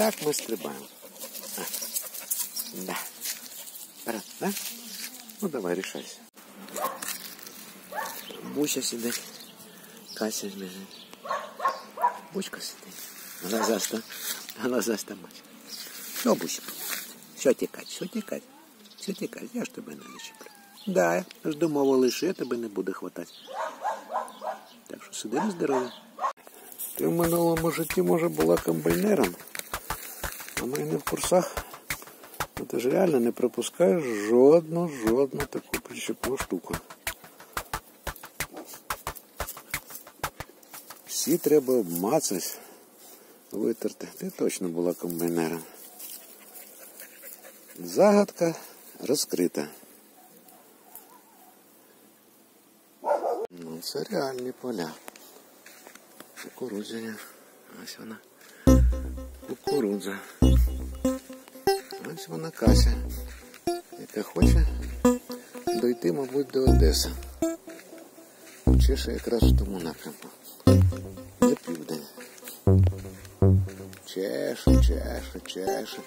так ми стрибаємо. А. Да. Вперед, да? Ну давай, рішайся. Буся сидить. Кася лежить. Бучка сидить. Вона заста. Вона заста мать. Що, Буся? Що тікать, що тікать? Що тікать? Я ж тебе не зачеплю. Да, я ж домовились, що я тебе не буду хватати. Так що сиди на здоров'я. Ти в минулому житті, може, була комбайнером, Ми курсах. Ну, ти ж реально не пропускаєш жодну, жодну таку причепну штуку. Всі треба обмацати, витерти. Ти точно була комбайнером. Загадка розкрита. Ну, це реальні поля. Кукурудзяня. Ось вона. Кукурудза. Ось вона Кася, яка хоче дойти, мабуть, до Одеси. Чеше якраз в тому напрямку. На південь. Чеше, чеше, чеше.